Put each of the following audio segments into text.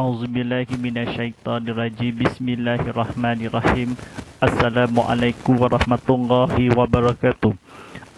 A'udzu billahi. Bismillahirrahmanirrahim. Assalamualaikum warahmatullahi wabarakatuh.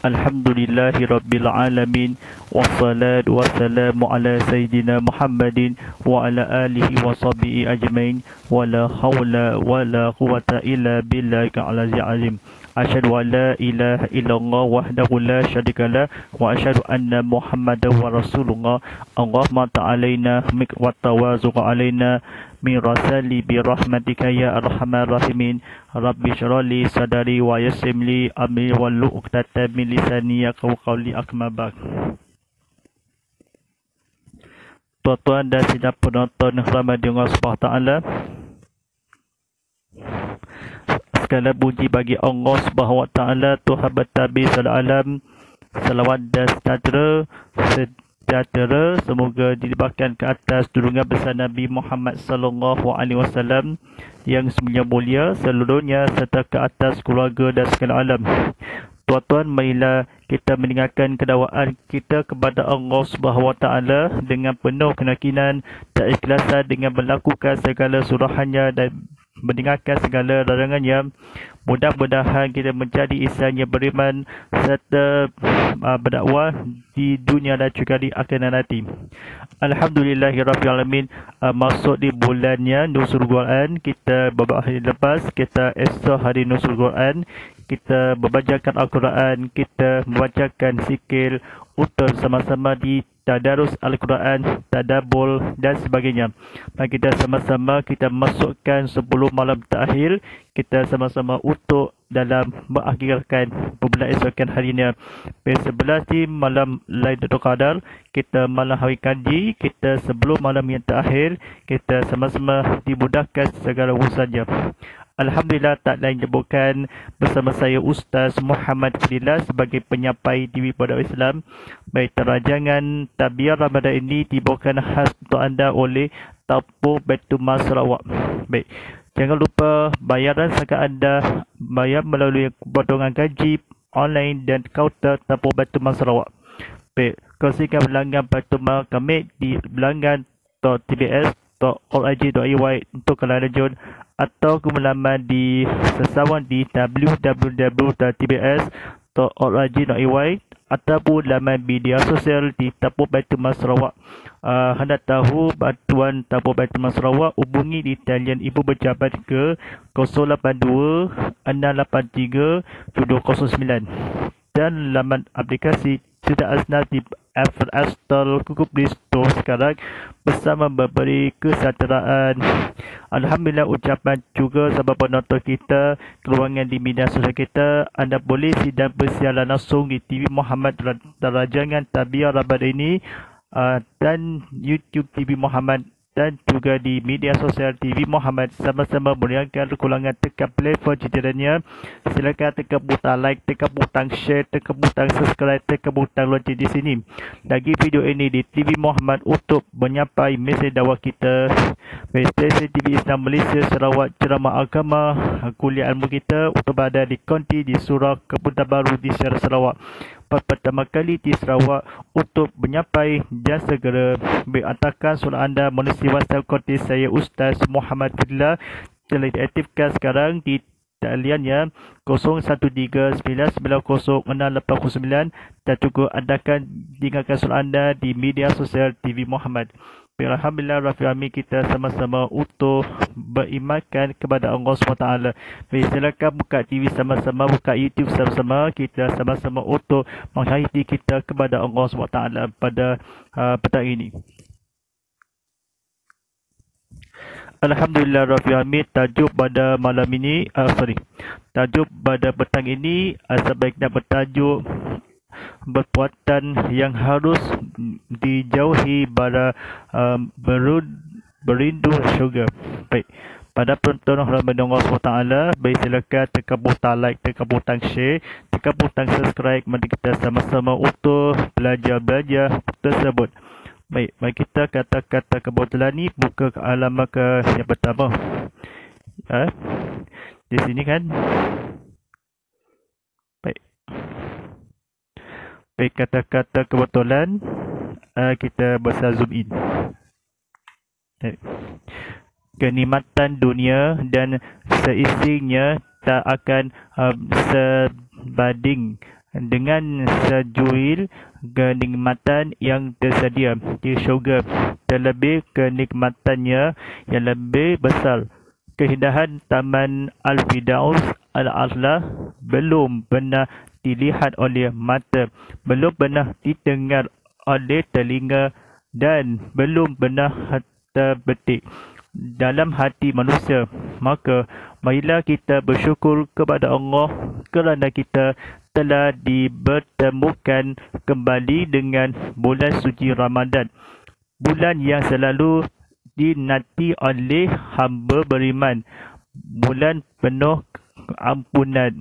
Alhamdulillahi rabbil alamin wassalatu wassalamu ala sayyidina Muhammadin wa ala alihi wa sahbihi ajmain wala haula wala quwata illa billahi al-'aliyyil 'azim. Asyadu wa la ilaha illa Allah wa la syarika la Wa asyadu anna Muhammad wa Rasulullah. Allah ma ta'alayna mik wa tawazuk alayna Min rasali bi rahmatika ya arhamar rahimin. Rabbi syarali sadari wa yasim li amri wa lu'uqtata min lisani ya kawqaw akmabak Tuan-tuan dan sinap penonton Ramadhan Allah SWT Segala puji bagi Allah Subhanahu Taala Tuhan bertabis alam dan sejahtera Sejahtera. Semoga dilibatkan ke atas Durungan besar Nabi Muhammad Sallallahu Alaihi Wasallam Yang semuanya mulia Seluruhnya Serta ke atas keluarga dan segala alam. Tuan-tuan, marilah kita mendengarkan kedakwaan kita kepada Allah Subhanahu Taala dengan penuh keyakinan dan ikhlasan dengan melakukan segala surahannya dan mendengarkan segala larangannya. Mudah-mudahan kita menjadi insan yang beriman serta uh, berdakwah di dunia dan juga di akhirat nanti. Alhamdulillahirrahmanirrahim uh, Masuk di bulannya Nusul Quran Kita beberapa hari lepas Kita esok hari Nusul Quran Kita membacakan Al-Quran Kita membacakan sikil Untuk sama-sama di Tadarus Al-Quran Tadabul dan sebagainya Mari kita sama-sama Kita masukkan sebelum malam terakhir Kita sama-sama untuk dalam mengakhirkan pembelaan esokan hari ini. P11 di malam Lailatul Qadar, kita malam hari kaji, kita sebelum malam yang terakhir, kita sama-sama dimudahkan segala urusannya. Alhamdulillah tak lain jemputan bersama saya Ustaz Muhammad Fadillah sebagai penyampai TV pada Islam. Baik terajangan tabiat Ramadan ini dibawakan khas untuk anda oleh Tapu Betul Mas Sarawak. Baik. Jangan lupa bayaran sangat anda bayar melalui potongan gaji online dan kaunter Tapu Batu Sarawak. Baik, kongsikan pelanggan Batu kami di pelanggan.tbs.org.ay untuk kelanjutan atau kemulaman di sesawan di www.tbs.org.ay ataupun laman media sosial di Tapu Batu Sarawak. Uh, hendak tahu bantuan Tapu Batu Sarawak, hubungi di talian Ibu Berjabat ke 082 683 709 dan laman aplikasi Cerita Asnaf di Store Google Play Store sekarang bersama memberi kesejahteraan. Alhamdulillah ucapan juga sebab penonton kita keluangan di media sosial kita anda boleh sidang bersiaran langsung di TV Muhammad Darajangan Tabiah Rabat ini uh, dan YouTube TV Muhammad dan juga di media sosial TV Muhammad. Sama-sama meriangkan kekulangan tekan platform cederanya silakan tekan butang like tekan butang share tekan butang subscribe tekan butang lonceng di sini. Lagi video ini di TV Muhammad untuk menyampai mesej dakwah kita. Stesen TV Islam Malaysia Sarawak ceramah agama kuliah ilmu kita untuk berada di konti di surah Keputusan Baru di Sarawak pertama kali di Sarawak untuk menyampai dan segera. Beratakan soalan anda melalui WhatsApp konti saya Ustaz Muhammad Fidlah telah diaktifkan sekarang di taliannya 0139906809 dan juga anda akan tinggalkan soalan anda di media sosial TV Muhammad. Alhamdulillah Rafi Amin kita sama-sama utuh berimankan kepada Allah SWT. Baik, silakan buka TV sama-sama, buka YouTube sama-sama. Kita sama-sama utuh menghayati kita kepada Allah SWT pada uh, petang ini. Alhamdulillah Rafi Hamid tajuk pada malam ini uh, sorry tajuk pada petang ini uh, sebaiknya bertajuk berpuatan yang harus dijauhi pada berud, berindu syurga baik pada penonton Ramadan Allah SWT baik silakan tekan butang like tekan butang share tekan butang subscribe mari kita sama-sama untuk belajar-belajar tersebut Baik, mari kita kata-kata kebetulan ni buka ke alamat ke yang pertama. Ha? Di sini kan. Baik. Baik, kata-kata kebetulan uh, kita besar zoom in. Baik. Kenikmatan dunia dan seisinya tak akan uh, sebanding dengan sejuil kenikmatan yang tersedia di syurga terlebih kenikmatannya yang lebih besar keindahan Taman Al-Fidaus Al-Azlah belum pernah dilihat oleh mata belum pernah didengar oleh telinga dan belum pernah terbetik dalam hati manusia maka marilah kita bersyukur kepada Allah kerana kita telah dibertemukan kembali dengan bulan suci Ramadan. Bulan yang selalu dinanti oleh hamba beriman. Bulan penuh ampunan.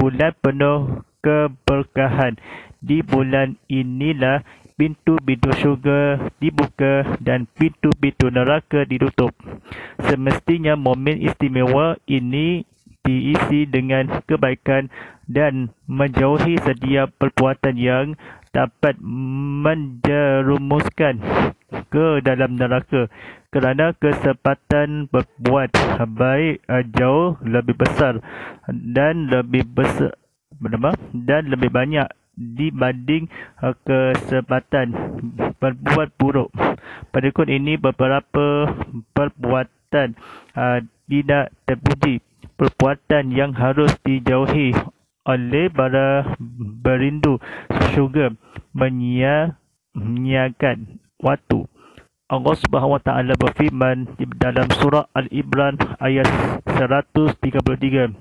Bulan penuh keberkahan. Di bulan inilah pintu-pintu syurga dibuka dan pintu-pintu neraka ditutup. Semestinya momen istimewa ini diisi dengan kebaikan dan menjauhi setiap perbuatan yang dapat menjerumuskan ke dalam neraka kerana kesempatan berbuat baik jauh lebih besar dan lebih besar dan lebih banyak dibanding kesempatan berbuat buruk. Pada kun ini beberapa perbuatan uh, tidak terpuji perbuatan yang harus dijauhi oleh para berindu syurga menyiapkan waktu. Allah Subhanahu Wa Taala berfirman dalam surah Al-Imran ayat 133.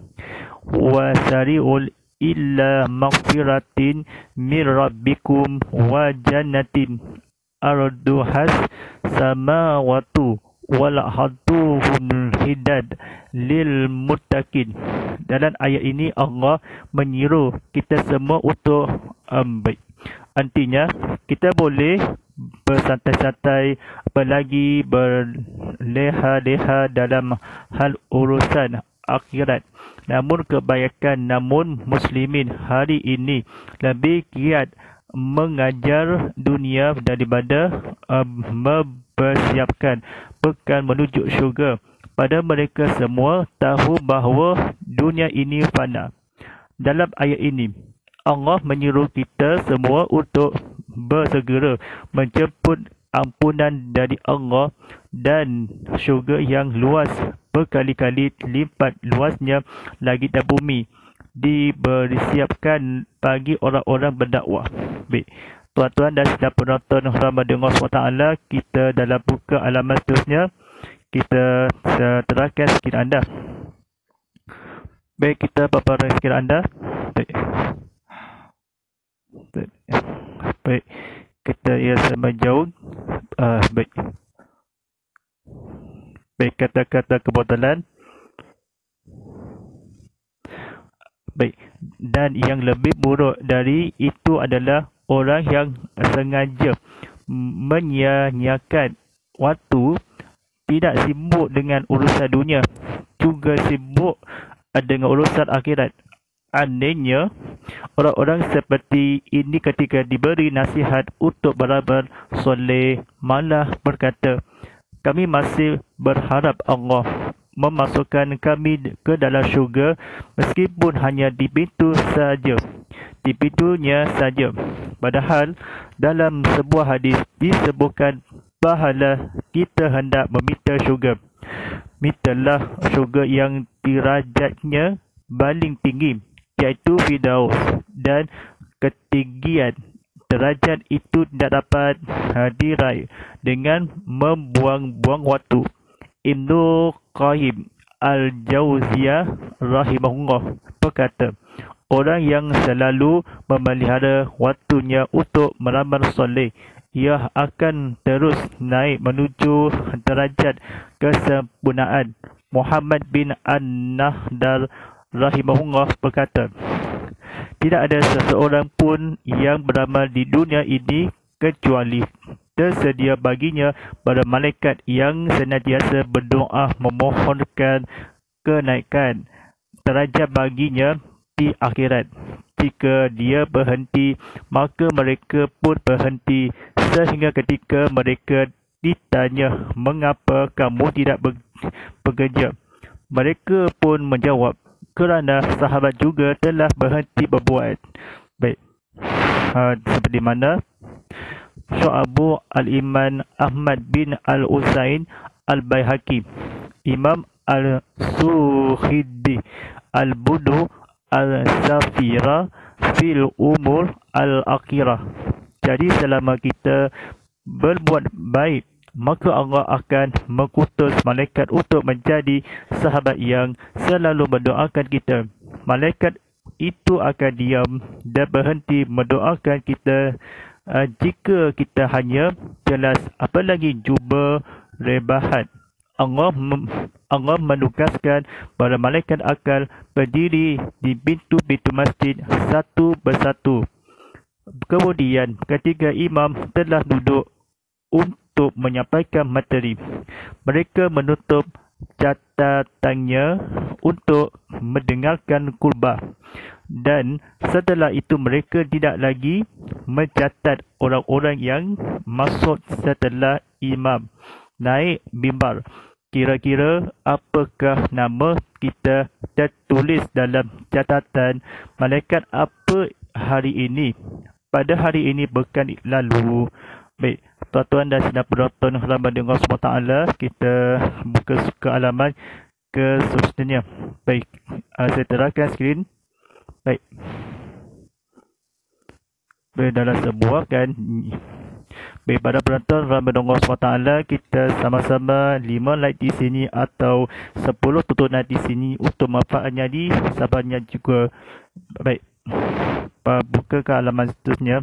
Wa sari'ul illa maghfiratin min rabbikum wa jannatin. Arduhas samawati wal haduhum hidad lil muttaqin. Dalam ayat ini Allah menyiru kita semua untuk um, baik. Artinya kita boleh bersantai-santai apalagi berleha-leha dalam hal urusan akhirat namun kebanyakan namun muslimin hari ini lebih giat mengajar dunia daripada um, mempersiapkan pekan menuju syurga. Pada mereka semua tahu bahawa dunia ini fana. Dalam ayat ini, Allah menyuruh kita semua untuk bersegera menjemput ampunan dari Allah dan syurga yang luas berkali-kali lipat luasnya lagi dan bumi dibersiapkan bagi orang-orang berdakwah. Baik. Tuan-tuan dan sedang penonton Ramadan Allah SWT, kita dalam buka alamat seterusnya, kita terangkan skill anda. Baik, kita paparan skill anda. Baik. Baik. Kita ia sama jauh. Uh, baik. Baik, kata-kata kebotalan. Baik. Dan yang lebih buruk dari itu adalah orang yang sengaja menyia-nyiakan waktu tidak sibuk dengan urusan dunia juga sibuk dengan urusan akhirat anehnya orang-orang seperti ini ketika diberi nasihat untuk beramal soleh malah berkata kami masih berharap Allah memasukkan kami ke dalam syurga meskipun hanya di pintu saja. Di pintunya saja. Padahal dalam sebuah hadis disebutkan pahala kita hendak meminta syurga. Mintalah syurga yang derajatnya paling tinggi iaitu Firdaus dan ketinggian derajat itu tidak dapat diraih dengan membuang-buang waktu. Ibnu Qayyim Al-Jauziyah rahimahullah berkata, orang yang selalu memelihara waktunya untuk meramal soleh, ia akan terus naik menuju derajat kesempurnaan. Muhammad bin An-Nahdar rahimahullah berkata, tidak ada seseorang pun yang beramal di dunia ini kecuali tersedia baginya pada malaikat yang senantiasa berdoa memohonkan kenaikan derajat baginya di akhirat. Jika dia berhenti, maka mereka pun berhenti sehingga ketika mereka ditanya mengapa kamu tidak bekerja. Mereka pun menjawab kerana sahabat juga telah berhenti berbuat. Baik. Ha, seperti mana Syu'abu Al-Iman Ahmad bin Al-Usain Al-Bayhaqi Imam Al-Suhiddi Al-Budu Al-Safira Fil Umur Al-Akhirah Jadi selama kita berbuat baik maka Allah akan mengutus malaikat untuk menjadi sahabat yang selalu mendoakan kita. Malaikat itu akan diam dan berhenti mendoakan kita uh, jika kita hanya jelas apalagi cuba rebahat. Allah Allah menugaskan para malaikat akan berdiri di pintu-pintu masjid satu persatu. Kemudian ketika imam telah duduk untuk menyampaikan materi. Mereka menutup catatannya untuk mendengarkan kurbah. Dan setelah itu mereka tidak lagi mencatat orang-orang yang masuk setelah imam naik bimbar. Kira-kira apakah nama kita tertulis dalam catatan malaikat apa hari ini? Pada hari ini bukan lalu. Baik, tuan-tuan dan sedang penonton halaman dengan Allah SWT, kita buka ke halaman ke seterusnya. Baik, uh, saya terangkan skrin. Baik. Baik, dalam sebuah kan. Baik, pada penonton halaman dengan SWT, kita sama-sama 5 like di sini atau 10 tutup like di sini untuk manfaatnya di sahabatnya juga. Baik, buka ke halaman seterusnya.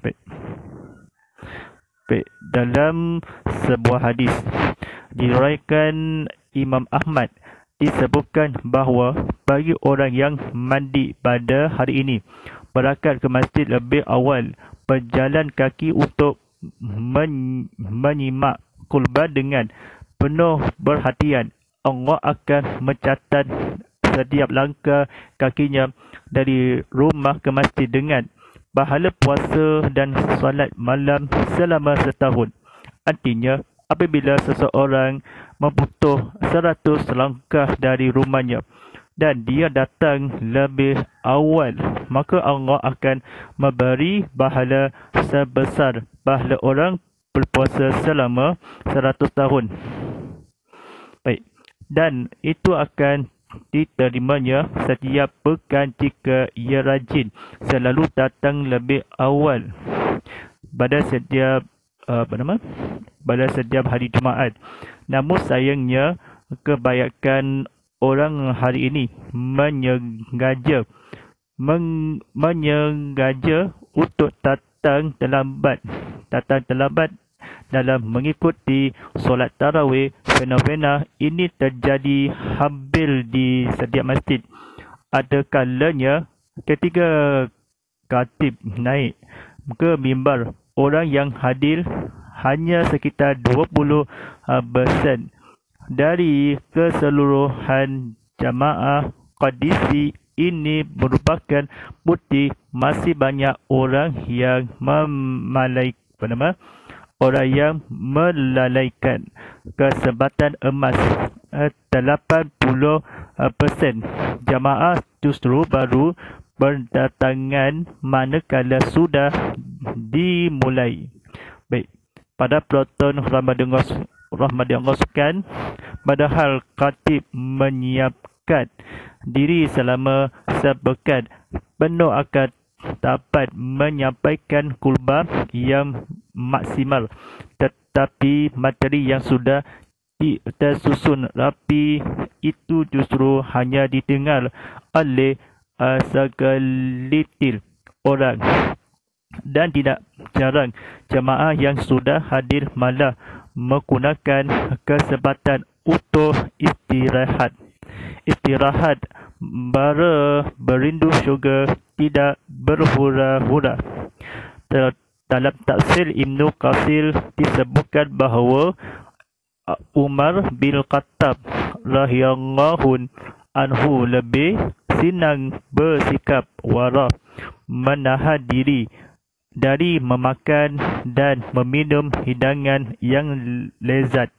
Baik. Baik, dalam sebuah hadis diriwayatkan Imam Ahmad disebutkan bahawa bagi orang yang mandi pada hari ini berangkat ke masjid lebih awal berjalan kaki untuk men menyimak kurban dengan penuh perhatian Allah akan mencatat setiap langkah kakinya dari rumah ke masjid dengan pahala puasa dan solat malam selama setahun. Artinya, apabila seseorang membutuh seratus langkah dari rumahnya dan dia datang lebih awal, maka Allah akan memberi pahala sebesar pahala orang berpuasa selama seratus tahun. Baik. Dan itu akan diterimanya setiap pekan jika ia rajin selalu datang lebih awal. Pada setiap uh, apa nama? Pada setiap hari Jumaat. Namun sayangnya kebanyakan orang hari ini menyengaja men, menyengaja untuk datang terlambat. Datang terlambat dalam mengikuti solat tarawih fenomena ini terjadi hampir di setiap masjid. Ada kalanya ketika khatib naik ke mimbar. Orang yang hadir hanya sekitar 20% dari keseluruhan jamaah qadisi ini merupakan bukti masih banyak orang yang memalai apa nama orang yang melalaikan kesempatan emas 80% eh, jamaah justru baru berdatangan manakala sudah dimulai. Baik, pada peloton Ramadan Rasukan padahal khatib menyiapkan diri selama sepekan penuh akan dapat menyampaikan kulbar yang maksimal. Tetapi materi yang sudah tersusun rapi itu justru hanya didengar oleh uh, segelitil orang. Dan tidak jarang jemaah yang sudah hadir malah menggunakan kesempatan untuk istirahat. Istirahat bara berindu syurga tidak berhura-hura. Dalam tafsir Ibn Qasir disebutkan bahawa uh, Umar bin Khattab rahiyallahu anhu lebih senang bersikap wara menahan diri dari memakan dan meminum hidangan yang lezat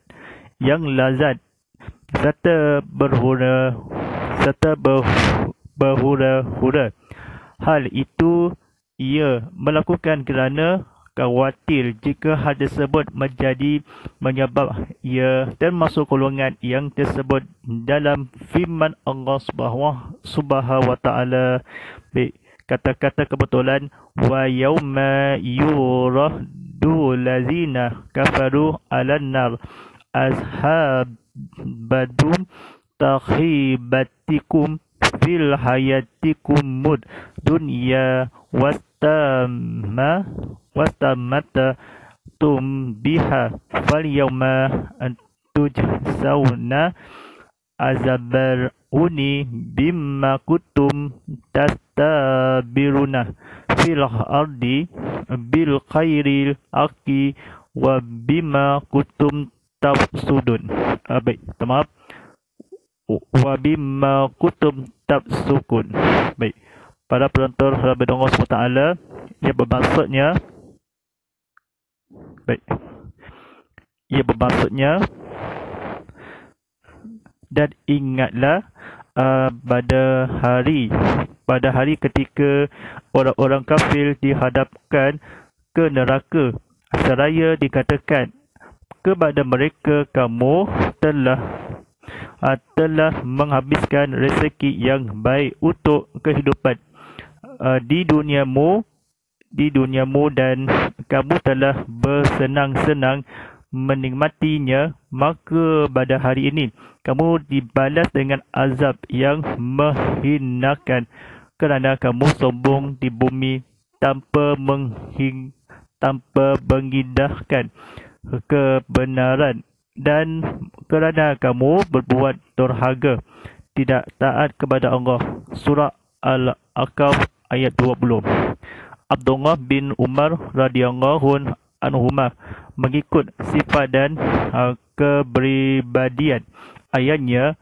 yang lazat serta berhura serta berhura-hura. Hal itu ia melakukan kerana khawatir jika hal tersebut menjadi menyebab ia termasuk golongan yang tersebut dalam firman Allah Subhanahu wa taala. Kata-kata kebetulan wa yauma yuradu lazina kafaru ala nar ashab badum takhibatikum fil hayatikum mud dunya wastama wastamata tum biha fal yawma antujzauna azabar uni bimma kutum tastabiruna fil ardi bil khairil aki wa bima kutum tafsudun. Uh, baik, maaf wa bimma kutum tabsukun. Baik. Pada penonton Rabbi Allah SWT, ia bermaksudnya Baik. Ia bermaksudnya dan ingatlah uh, pada hari pada hari ketika orang-orang kafir dihadapkan ke neraka seraya dikatakan kepada mereka kamu telah uh, telah menghabiskan rezeki yang baik untuk kehidupan uh, di duniamu di duniamu dan kamu telah bersenang-senang menikmatinya maka pada hari ini kamu dibalas dengan azab yang menghinakan kerana kamu sombong di bumi tanpa menghin tanpa mengindahkan kebenaran. Dan kerana kamu berbuat durhaka tidak taat kepada Allah. Surah al-aqaf ayat 20 Abdullah bin Umar radhiyallahu anhuma mengikut sifat dan uh, kepribadian. Ayatnya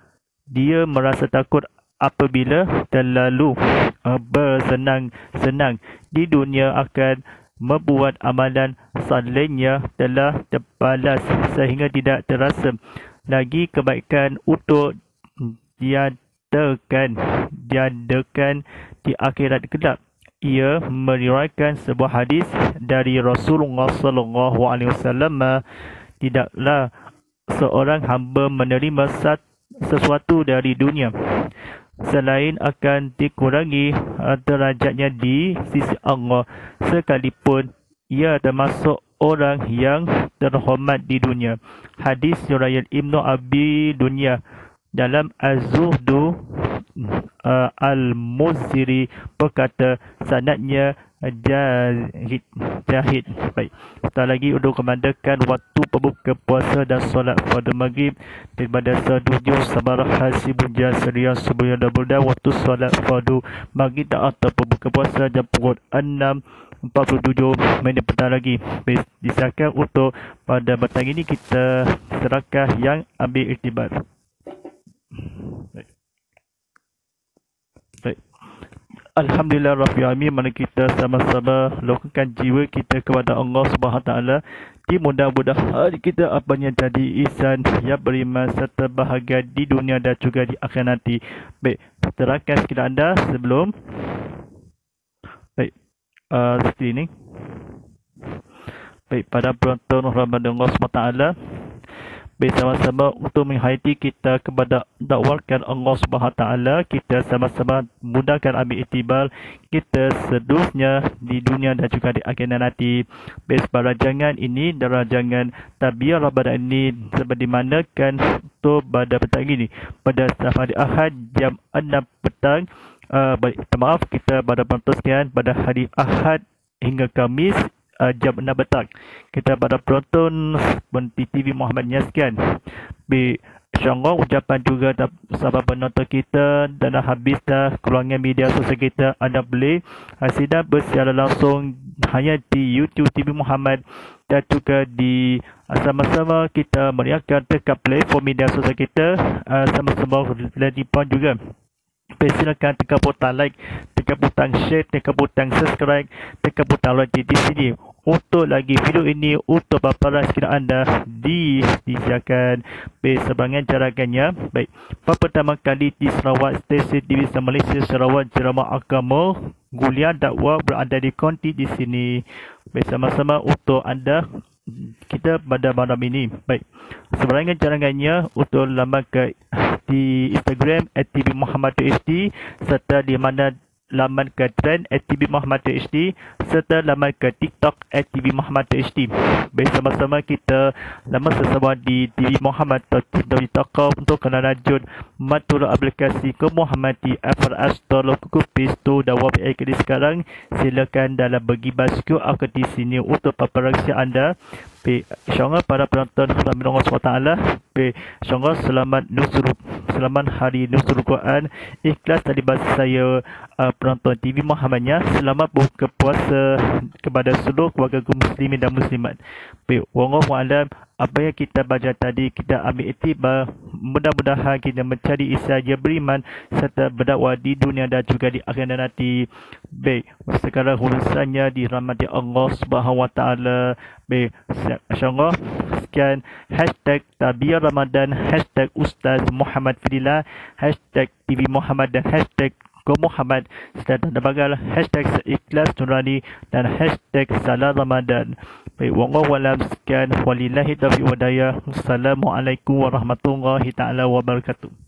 dia merasa takut apabila terlalu uh, bersenang-senang di dunia akan membuat amalan salihnya telah terbalas sehingga tidak terasa lagi kebaikan untuk diadakan diadakan di akhirat kelak. Ia meriwayatkan sebuah hadis dari Rasulullah sallallahu alaihi wasallam tidaklah seorang hamba menerima sesuatu dari dunia selain akan dikurangi uh, derajatnya di sisi Allah sekalipun ia termasuk orang yang terhormat di dunia. Hadis riwayat Ibnu Abi Dunya dalam Az-Zuhdu uh, Al-Muziri berkata sanadnya Jahid. Jahid. Baik. Setelah lagi untuk kemandakan waktu pembuka puasa dan solat pada maghrib daripada setujuh sabar hasibun jasriya sebelum dah berda waktu solat pada maghrib dan atau pembuka puasa jam pukul 6 47 minit petang lagi. Disahkan untuk pada petang ini kita serakah yang ambil iktibar. Baik. Alhamdulillah Rabbil Alamin mana kita sama-sama lakukan jiwa kita kepada Allah Subhanahu Taala di mudah-mudahan kita apa yang jadi ihsan yang beriman serta bahagia di dunia dan juga di akhirat nanti. Baik, terangkan sikit anda sebelum Baik. Uh, ini. Baik, pada penonton Ramadan Allah SWT bersama-sama untuk menghayati kita kepada dakwakan Allah Subhanahu taala. Kita sama-sama mudahkan ambil iktibar kita seterusnya di dunia dan juga di akhirat nanti. Bes jangan ini dan jangan tabiah Ramadan ini seperti mana kan tu pada petang ini. Pada hari Ahad jam 6 petang uh, maaf kita pada penonton pada hari Ahad hingga Kamis uh, jam 6 petang. Kita pada penonton Benti TV Muhammad Nyaskan. Bi InsyaAllah ucapan juga sahabat penonton kita dan dah habis dah keluarnya media sosial kita anda boleh hasilnya bersiara langsung hanya di YouTube TV Muhammad dan juga di uh, sama-sama kita meriahkan dekat platform media sosial kita uh, sama-sama lagi pun juga silakan tekan butang like, tekan butang share, tekan butang subscribe, tekan butang lonceng di sini. Untuk lagi video ini untuk paparan sekiranya anda di disediakan sebagai carakannya baik. Pertama kali di Sarawak stesen TV Malaysia Sarawak Ceramah Agama Gulia Dakwah berada di konti di sini. Bersama-sama untuk anda kita pada malam ini. Baik sebenarnya carangannya untuk laman ke di Instagram @tv Muhammad HD serta di mana laman ke trend @tv Muhammad HD serta laman ke TikTok @tv Muhammad HD. Bersama-sama kita lama sesama di TV Muhammad TV.com untuk kena lanjut matul aplikasi ke Muhammad di FRS Store Google Play Store dan web sekarang silakan dalam bagi basku aku di sini untuk paparan anda Pe insyaAllah para penonton Rahman Allah SWT Pe insyaAllah selamat nusur Selamat hari nusur Quran. Ikhlas tadi bahasa saya uh, Penonton TV Muhammadnya Selamat buka puasa Kepada seluruh keluarga muslimin dan muslimat. Pe Wallahu apa yang kita baca tadi kita ambil itibar mudah-mudahan kita mencari isya yang beriman serta berdakwah di dunia dan juga di akhirat nanti. Baik sekarang urusannya dirahmati Allah Subhanahu wa taala. Baik insyaallah sekian hashtag tabiyah ramadan hashtag ustaz Muhammad hashtag TV Muhammad dan hashtag Go Muhammad serta dan bagal hashtag seikhlas nurani dan hashtag salah Ramadan. Baik, wallahu alam sekian walillahi taufiq wa Assalamualaikum warahmatullahi taala wabarakatuh.